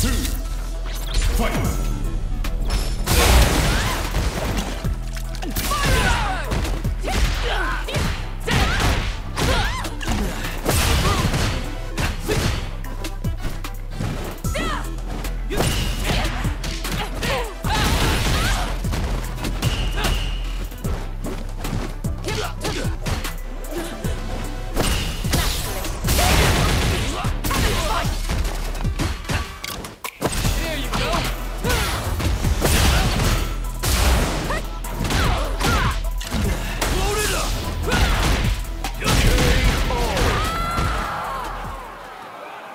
two, fight!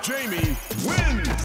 Jamie wins.